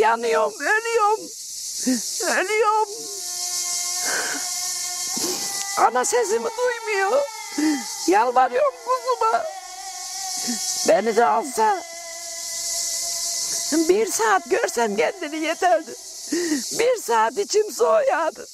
yanıyorum, ölüyorum. Ölüyorum. Ana sesimi duymuyor. Yalvarıyorum kuzuma. Beni de alsa. Bir saat görsem kendini yeterdi. Bir saat içim soğuyordu.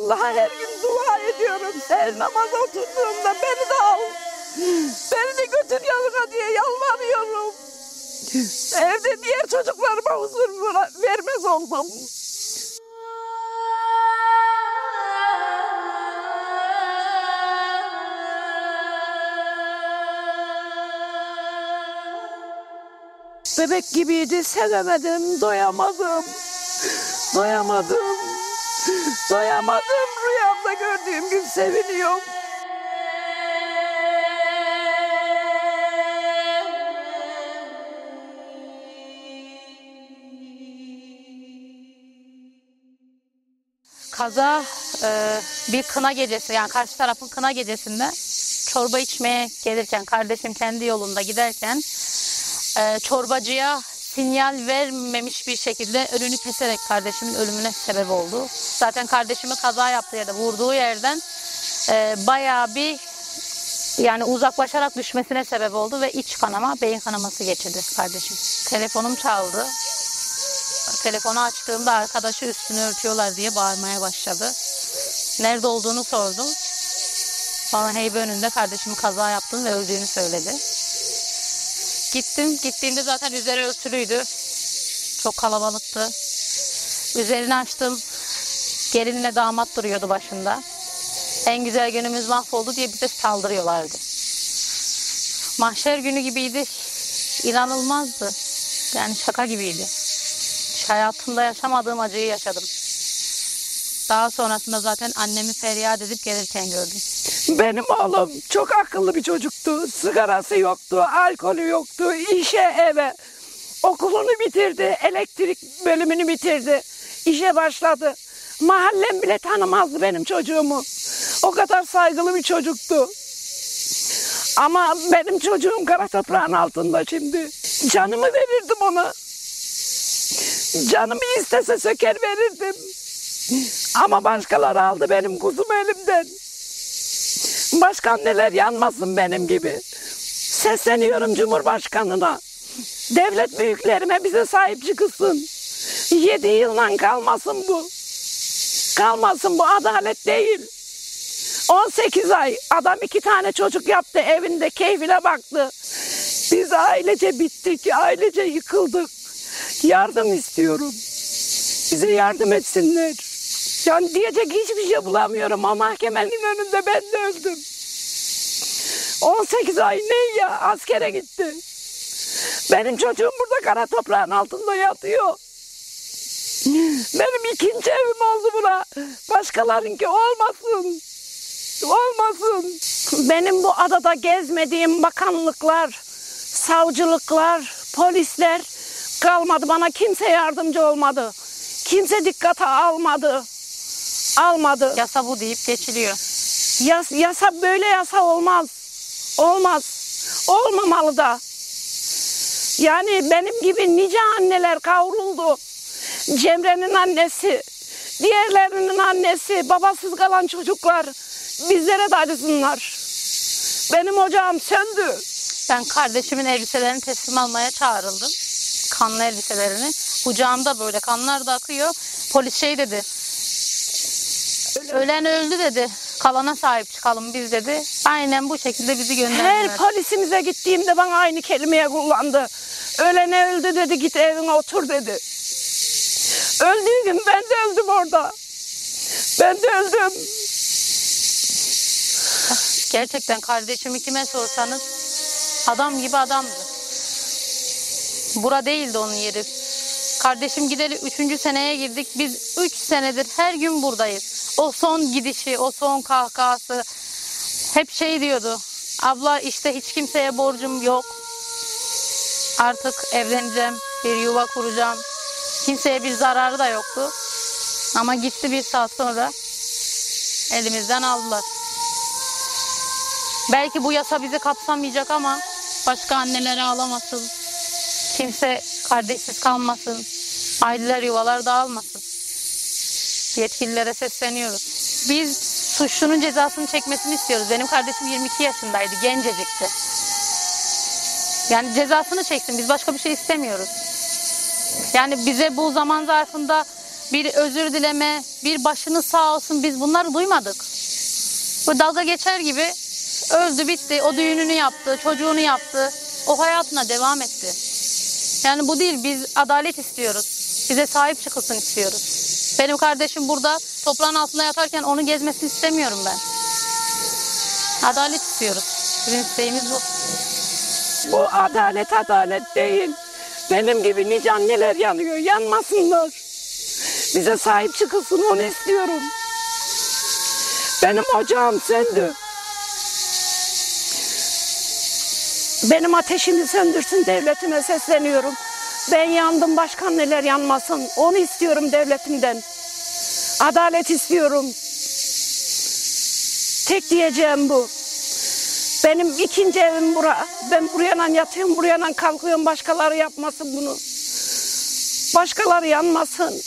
Allah'a her gün dua ediyorum. Her namaz oturduğumda beni de al. Beni de götür yanına diye yalvarıyorum. Evde diğer çocuklarıma huzur vermez oldum. Bebek gibiydi, sevemedim, doyamadım. Doyamadım. Doyamadım. Rüyamda gördüğüm gün seviniyorum. Kaza e, bir kına gecesi yani karşı tarafın kına gecesinde çorba içmeye gelirken kardeşim kendi yolunda giderken e, çorbacıya sinyal vermemiş bir şekilde önünü keserek kardeşimin ölümüne sebep oldu. Zaten kardeşimi kaza yaptığı yerde vurduğu yerden e, bayağı bir yani uzaklaşarak düşmesine sebep oldu ve iç kanama, beyin kanaması geçirdi kardeşim. Telefonum çaldı. Telefonu açtığımda arkadaşı üstünü örtüyorlar diye bağırmaya başladı. Nerede olduğunu sordum. Bana heybe önünde kardeşimin kaza yaptığını ve öldüğünü söyledi. Gittim. Gittiğimde zaten üzeri örtülüydü. Çok kalabalıktı. Üzerini açtım. Gelinle damat duruyordu başında. En güzel günümüz mahvoldu diye bize saldırıyorlardı. Mahşer günü gibiydi. İnanılmazdı. Yani şaka gibiydi. Hayatımda yaşamadığım acıyı yaşadım. Daha sonrasında zaten annemi feryat edip gelirken gördüm. Benim oğlum çok akıllı bir çocuktu. Sigarası yoktu, alkolü yoktu, işe eve. Okulunu bitirdi, elektrik bölümünü bitirdi. İşe başladı. Mahallem bile tanımazdı benim çocuğumu. O kadar saygılı bir çocuktu. Ama benim çocuğum kara toprağın altında şimdi. Canımı verirdim ona. Canımı istese söker verirdim. Ama başkaları aldı benim kuzum elimden. Başka anneler yanmasın benim gibi. Sesleniyorum Cumhurbaşkanı'na. Devlet büyüklerime bize sahip çıkılsın. Yedi yılla kalmasın bu. Kalmasın bu adalet değil. 18 ay adam iki tane çocuk yaptı evinde keyfine baktı. Biz ailece bittik, ailece yıkıldık. Yardım istiyorum. Bize yardım etsinler. Yani diyecek hiçbir şey bulamıyorum ama mahkemenin önünde ben de öldüm. 18 ay ne ya askere gitti. Benim çocuğum burada kara toprağın altında yatıyor. Benim ikinci evim oldu bura. Başkalarınki olmasın. Olmasın. Benim bu adada gezmediğim bakanlıklar, savcılıklar, polisler kalmadı. Bana kimse yardımcı olmadı. Kimse dikkate almadı. Almadı. Yasa bu deyip geçiliyor. Yas, yasa böyle yasa olmaz. Olmaz. Olmamalı da. Yani benim gibi nice anneler kavruldu. Cemre'nin annesi, diğerlerinin annesi, babasız kalan çocuklar bizlere de acısınlar. Benim ocağım söndü. Ben kardeşimin elbiselerini teslim almaya çağrıldım. Kanlı elbiselerini. Kucağımda böyle kanlar da akıyor. Polis şey dedi. Ölen öldü dedi. Kalana sahip çıkalım biz dedi. Aynen bu şekilde bizi Her gönderdiler. polisimize gittiğimde bana aynı kelimeyi kullandı. Ölene öldü dedi git evine otur dedi. Öldüğü gün ben de öldüm orada. Ben de öldüm. Gerçekten kardeşimi kime sorsanız adam gibi adamdı. Bura değildi onun yeri. Kardeşim gideli üçüncü seneye girdik. Biz üç senedir her gün buradayız. O son gidişi, o son kahkahası hep şey diyordu. Abla işte hiç kimseye borcum yok. Artık evleneceğim, bir yuva kuracağım. Kimseye bir zararı da yoktu. Ama gitti bir saat sonra elimizden aldılar. Belki bu yasa bizi kapsamayacak ama başka anneler ağlamasın. Kimse kardeşsiz kalmasın. Aileler yuvalar dağılmasın. Yetkililere sesleniyoruz. Biz suçlunun cezasını çekmesini istiyoruz. Benim kardeşim 22 yaşındaydı, gencecikti. Yani cezasını çeksin. Biz başka bir şey istemiyoruz. Yani bize bu zaman zarfında bir özür dileme, bir başını sağ olsun biz bunları duymadık. Bu dalga geçer gibi öldü bitti. O düğününü yaptı, çocuğunu yaptı. O hayatına devam etti. Yani bu değil biz adalet istiyoruz. Bize sahip çıkılsın istiyoruz. Benim kardeşim burada toprağın altında yatarken onu gezmesini istemiyorum ben. Adalet istiyoruz. Bizim isteğimiz bu. Bu adalet adalet değil. Benim gibi nice anneler yanıyor. Yanmasınlar. Bize sahip çıkılsın onu istiyorum. Benim ocağım söndü. Benim ateşimi söndürsün devletime sesleniyorum. Ben yandım başka anneler yanmasın. Onu istiyorum devletimden. Adalet istiyorum. Tek diyeceğim bu. Benim ikinci evim bura. Ben buraya yatıyorum, buraya kalkıyorum. Başkaları yapmasın bunu. Başkaları yanmasın.